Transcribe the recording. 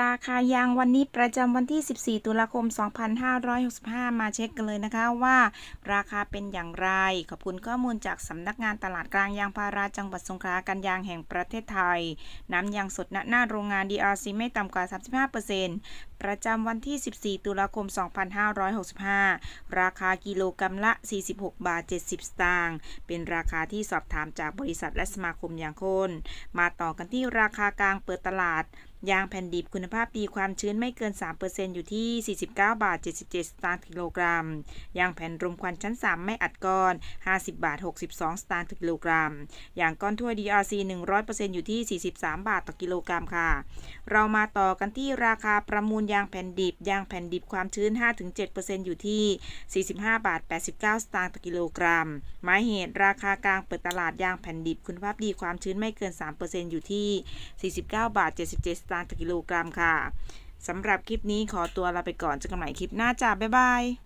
ราคายางวันนี้ประจำวันที่ 14 ตุลาคม 2565 มาเช็คกันเลยนะคะว่าราคาเป็นอย่างไร ขอบคุณข้อมูลจากสำนักงานตลาดกลางยางพาราจังหวัดสงขลาการยางแห่งประเทศไทย น้ำยางสดณหน้าโรงงาน DRC ไม่ต่ำกว่า 35%ประจำวันที่ 14 ตุลาคม 2565 ราคากิโลกรรัมละ 46 บาท 70 สตางค์เป็นราคาที่สอบถามจากบริษัทและสมาคมยางคน มาต่อกันที่ราคากลางเปิดตลาด ยางแผ่นดิบคุณภาพดีความชื้นไม่เกิน 3%อยู่ที่ 49 บาท 77 สตางค์กิโลกรัม ยางแผ่นรมควันชั้น 3 ไม่อัดก้อน 50 บาท 62 สตางค์กิโลกรัม ยางก้อนถ้วย DRC 100%อยู่ที่ 43 บาทต่อกิโลกรัมค่ะ เรามาต่อกันที่ราคาประมูลยางแผ่นดิบ ยางแผ่นดิบความชื้น 5-7%อยู่ที่ 45 บาท 89 สตางค์ต่อกิโลกรัม หมายเหตุราคากลางเปิดตลาดยางแผ่นดิบคุณภาพดีความชื้นไม่เกิน 3%อยู่ที่ 49 บาท 77 สตางค์ต่อกิโลกรัมค่ะสำหรับคลิปนี้ขอตัวลาไปก่อนเจอกันใหม่คลิปหน้าจ้าบ๊ายบาย